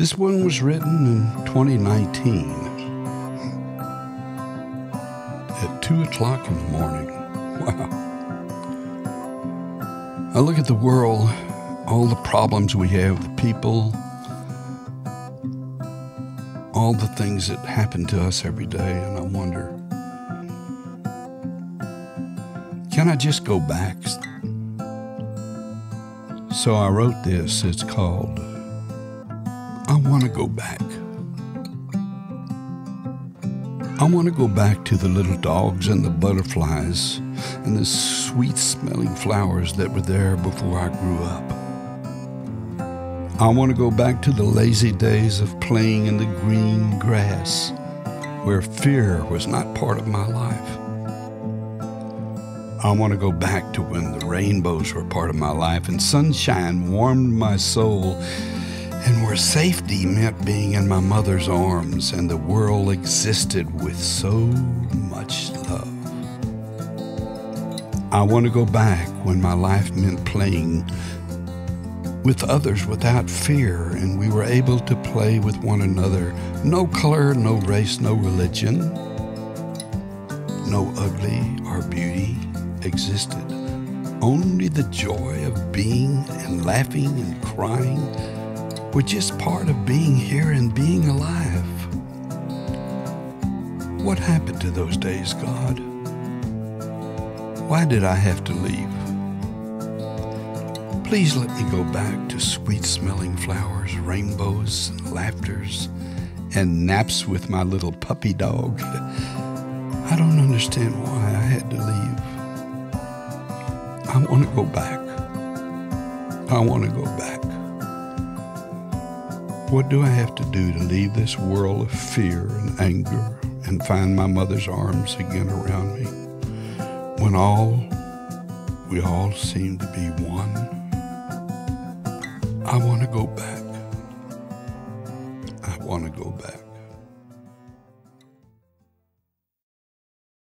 This one was written in 2019 at 2 o'clock in the morning. Wow. I look at the world, all the problems we have, the people, all the things that happen to us every day, and I wonder can I just go back? So I wrote this. It's called I Want to Go Back. I want to go back to the little dogs and the butterflies and the sweet smelling flowers that were there before I grew up. I want to go back to the lazy days of playing in the green grass where fear was not part of my life. I want to go back to when the rainbows were part of my life and sunshine warmed my soul and where safety meant being in my mother's arms and the world existed with so much love. I want to go back when my life meant playing with others without fear and we were able to play with one another. No color, no race, no religion, no ugly or beauty existed. Only the joy of being and laughing and crying were just part of being here and being alive. What happened to those days, God? Why did I have to leave? Please let me go back to sweet smelling flowers, rainbows, and laughters, and naps with my little puppy dog. I don't understand why I had to leave. I want to go back. I want to go back. What do I have to do to leave this world of fear and anger and find my mother's arms again around me when all, we all seem to be one? I want to go back. I want to go back.